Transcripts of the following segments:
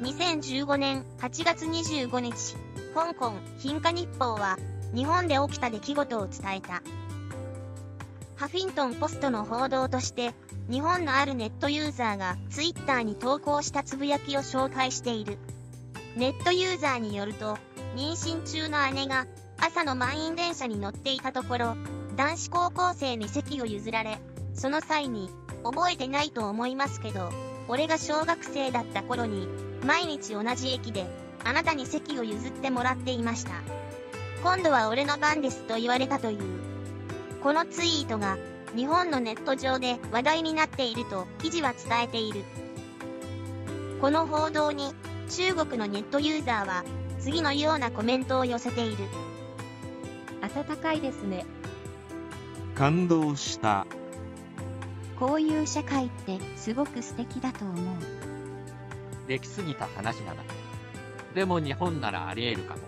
2015年8月25日、香港貧化日報は、日本で起きた出来事を伝えた。ハフィントンポストの報道として、日本のあるネットユーザーがツイッターに投稿したつぶやきを紹介している。ネットユーザーによると、妊娠中の姉が朝の満員電車に乗っていたところ、男子高校生に席を譲られ、その際に、覚えてないと思いますけど、俺が小学生だった頃に、毎日同じ駅で、あなたに席を譲ってもらっていました。今度は俺の番ですと言われたという。このツイートが、日本のネット上で話題になっていると記事は伝えている。この報道に、中国のネットユーザーは、次のようなコメントを寄せている。暖かいですね。感動した。こういう社会ってすごく素敵だと思う。できすぎた話だな。でも日本ならあり得るかも。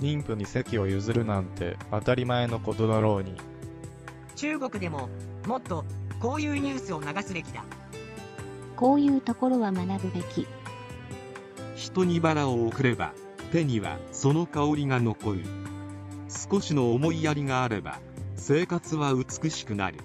妊婦に席を譲るなんて当たり前のことだろうに。中国でももっとこういうニュースを流すべきだ。こういうところは学ぶべき。人にバラを贈れば、手にはその香りが残る。少しの思いやりがあれば、生活は美しくなる。